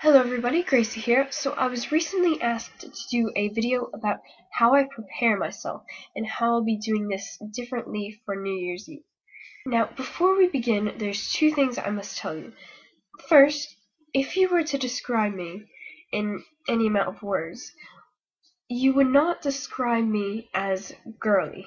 Hello everybody, Gracie here. So I was recently asked to do a video about how I prepare myself and how I'll be doing this differently for New Year's Eve. Now, before we begin, there's two things I must tell you. First, if you were to describe me in any amount of words, you would not describe me as girly.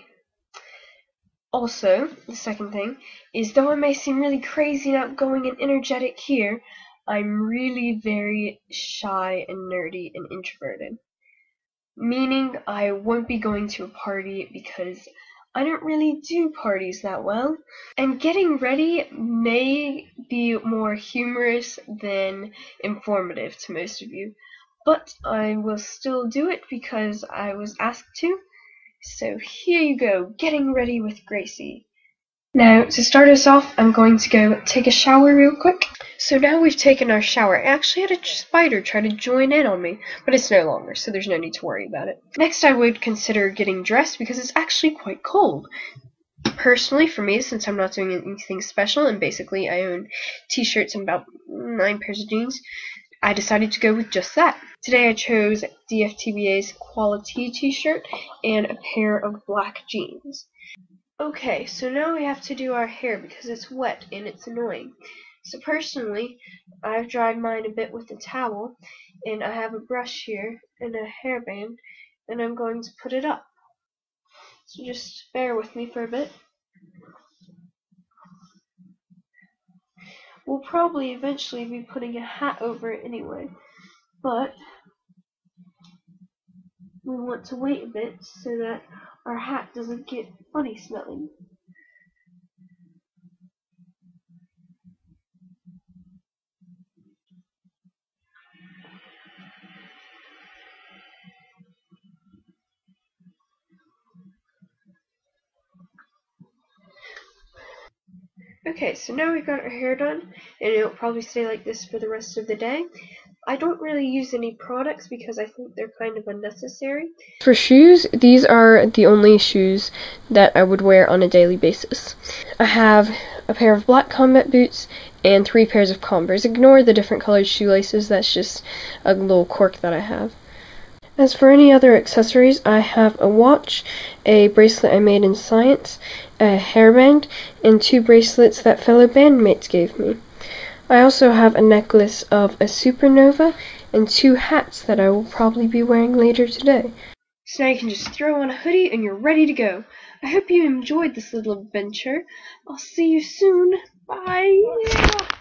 Also, the second thing is though I may seem really crazy and outgoing and energetic here, I'm really very shy and nerdy and introverted. Meaning I won't be going to a party because I don't really do parties that well. And getting ready may be more humorous than informative to most of you. But I will still do it because I was asked to. So here you go, getting ready with Gracie. Now, to start us off, I'm going to go take a shower real quick. So now we've taken our shower. I actually had a spider try to join in on me, but it's no longer, so there's no need to worry about it. Next, I would consider getting dressed because it's actually quite cold. Personally, for me, since I'm not doing anything special and basically I own t-shirts and about nine pairs of jeans, I decided to go with just that. Today I chose DFTBA's quality t-shirt and a pair of black jeans. Okay, so now we have to do our hair because it's wet and it's annoying. So personally, I've dried mine a bit with a towel, and I have a brush here and a hairband, and I'm going to put it up. So just bear with me for a bit. We'll probably eventually be putting a hat over it anyway, but we want to wait a bit so that our hat doesn't get funny smelling. Okay, so now we've got our hair done, and it'll probably stay like this for the rest of the day. I don't really use any products because I think they're kind of unnecessary. For shoes, these are the only shoes that I would wear on a daily basis. I have a pair of black combat boots and three pairs of Converse. Ignore the different colored shoelaces, that's just a little quirk that I have. As for any other accessories, I have a watch, a bracelet I made in science, a hairband, and two bracelets that fellow bandmates gave me. I also have a necklace of a supernova and two hats that I will probably be wearing later today. So now you can just throw on a hoodie and you're ready to go. I hope you enjoyed this little adventure. I'll see you soon. Bye.